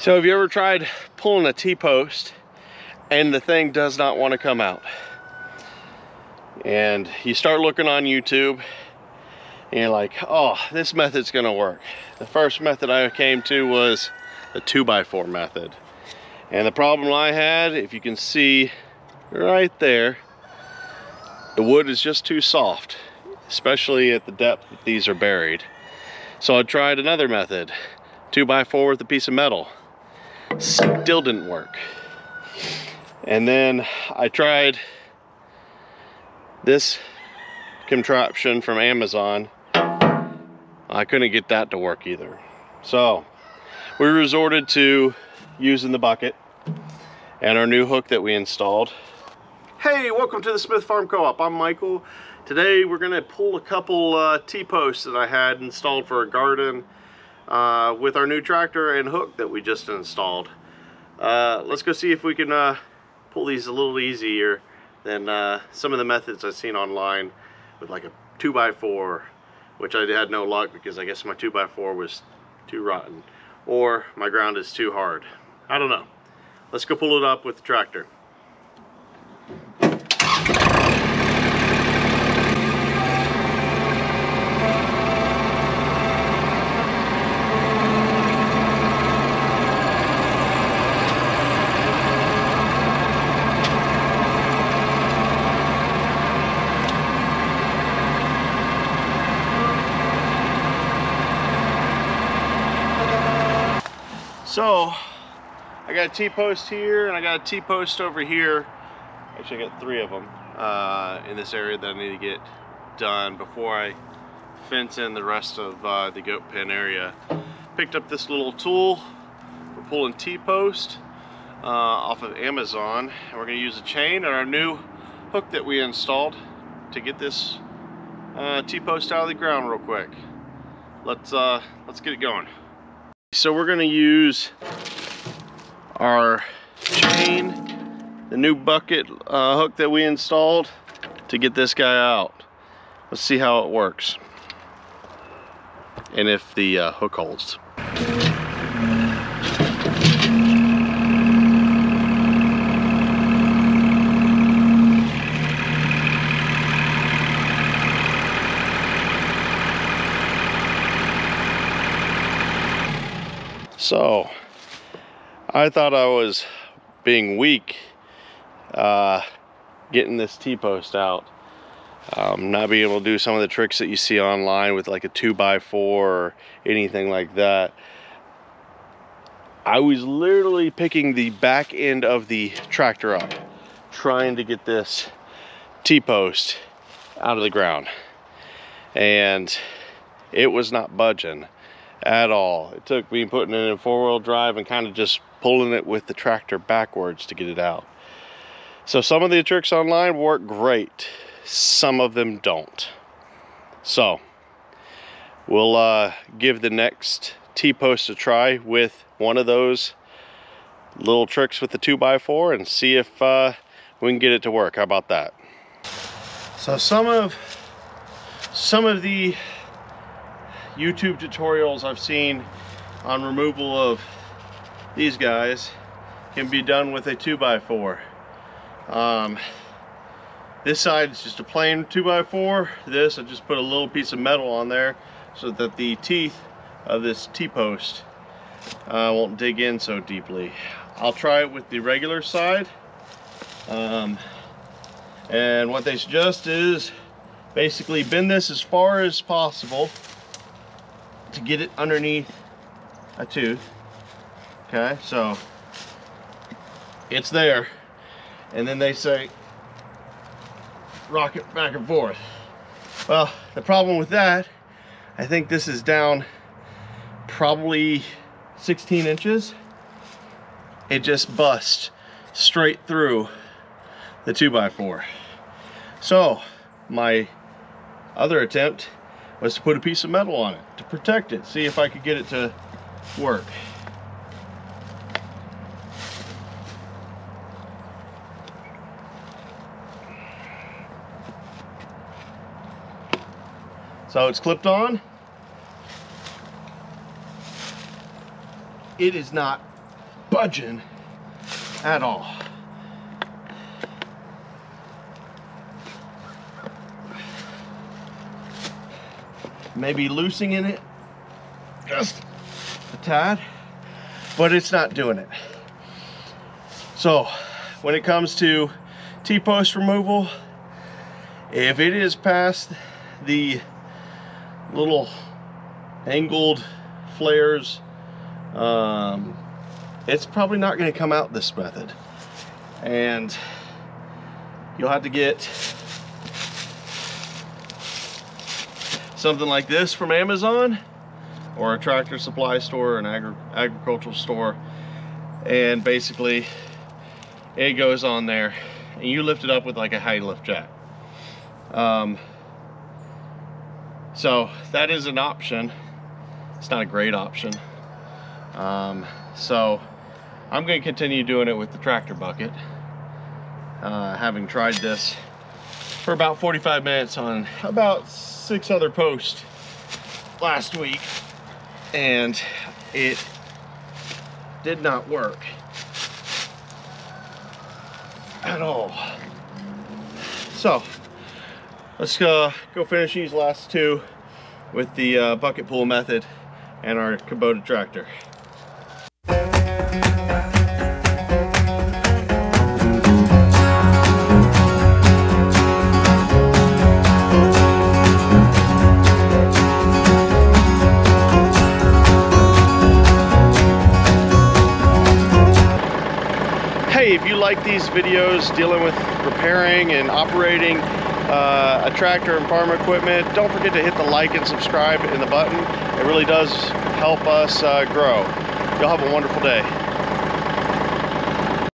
So have you ever tried pulling a T-post and the thing does not want to come out? And you start looking on YouTube and you're like, oh, this method's gonna work. The first method I came to was the 2x4 method. And the problem I had, if you can see right there, the wood is just too soft, especially at the depth that these are buried. So I tried another method, 2x4 with a piece of metal. Still didn't work. And then I tried this contraption from Amazon. I couldn't get that to work either. So we resorted to using the bucket and our new hook that we installed. Hey, welcome to the Smith Farm Co-op. I'm Michael. Today we're gonna pull a couple uh, T-posts that I had installed for a garden uh, with our new tractor and hook that we just installed. Uh, let's go see if we can uh, pull these a little easier than uh, some of the methods I've seen online with like a 2x4, which I had no luck because I guess my 2x4 was too rotten, or my ground is too hard. I don't know. Let's go pull it up with the tractor. So, I got a T-post here and I got a T-post over here. Actually, I got three of them uh, in this area that I need to get done before I fence in the rest of uh, the goat pen area. Picked up this little tool for pulling T-post uh, off of Amazon. And we're gonna use a chain and our new hook that we installed to get this uh, T-post out of the ground real quick. Let's, uh, let's get it going. So we're gonna use our chain, the new bucket uh, hook that we installed to get this guy out. Let's see how it works. And if the uh, hook holds. So, I thought I was being weak uh, getting this T-post out. Um, not being able to do some of the tricks that you see online with like a 2x4 or anything like that. I was literally picking the back end of the tractor up, trying to get this T-post out of the ground. And it was not budging at all. It took me putting it in four-wheel drive and kind of just pulling it with the tractor backwards to get it out. So some of the tricks online work great. Some of them don't. So we'll uh, give the next T-post a try with one of those little tricks with the 2x4 and see if uh, we can get it to work. How about that? So some of some of the YouTube tutorials I've seen on removal of these guys can be done with a 2x4. Um, this side is just a plain 2x4. This, I just put a little piece of metal on there so that the teeth of this T-post uh, won't dig in so deeply. I'll try it with the regular side. Um, and what they suggest is basically bend this as far as possible to get it underneath a tooth. Okay, so it's there. And then they say, rock it back and forth. Well, the problem with that, I think this is down probably 16 inches. It just busts straight through the 2x4. So, my other attempt was to put a piece of metal on it to protect it, see if I could get it to work. So it's clipped on. It is not budging at all. Maybe loosening it just a tad, but it's not doing it. So when it comes to T-post removal, if it is past the little angled flares, um, it's probably not going to come out this method. And you'll have to get something like this from Amazon or a tractor supply store, an agri agricultural store. And basically it goes on there and you lift it up with like a high lift jack. Um, so that is an option. It's not a great option. Um, so I'm going to continue doing it with the tractor bucket. Uh, having tried this for about 45 minutes on about six other posts last week and it did not work at all. So let's uh, go finish these last two with the uh, bucket pull method and our Kubota tractor. Like these videos dealing with repairing and operating uh, a tractor and farm equipment, don't forget to hit the like and subscribe in the button. It really does help us uh, grow. Y'all have a wonderful day.